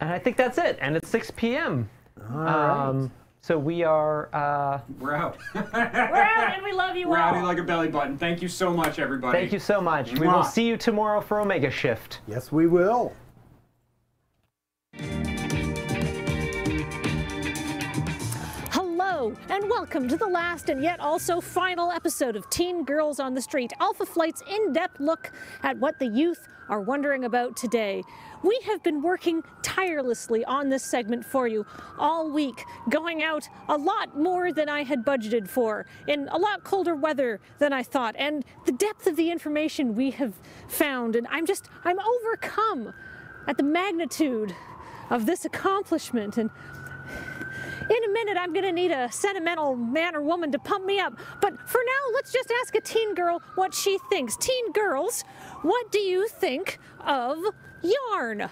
And I think that's it. And it's 6 p.m. All right. Um, so we are. Uh, We're out. We're out and we love you We're all. outing like a belly button. Thank you so much, everybody. thank you so much. We will Mwah. see you tomorrow for Omega Shift. yes, we will. And welcome to the last and yet also final episode of Teen Girls on the Street, Alpha Flight's in depth look at what the youth are wondering about today. We have been working tirelessly on this segment for you all week, going out a lot more than I had budgeted for, in a lot colder weather than I thought, and the depth of the information we have found, and I'm just, I'm overcome at the magnitude of this accomplishment. And in a minute, I'm gonna need a sentimental man or woman to pump me up. But for now, let's just ask a teen girl what she thinks. Teen girls, what do you think of yarn?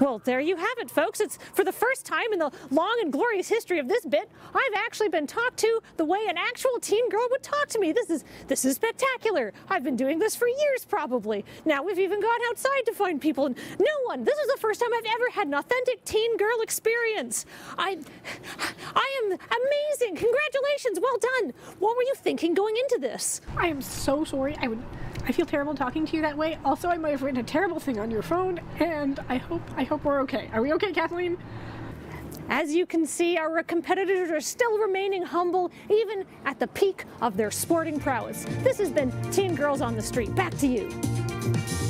Well, there you have it, folks. It's for the first time in the long and glorious history of this bit, I've actually been talked to the way an actual teen girl would talk to me. This is this is spectacular. I've been doing this for years, probably. Now we've even gone outside to find people, and no one. This is the first time I've ever had an authentic teen girl experience. I, I am amazing. Congratulations. Well done. What were you thinking going into this? I am so sorry. I would. I feel terrible talking to you that way. Also, I might have written a terrible thing on your phone, and I hope I hope we're okay. Are we okay, Kathleen? As you can see, our competitors are still remaining humble, even at the peak of their sporting prowess. This has been Teen Girls on the Street. Back to you.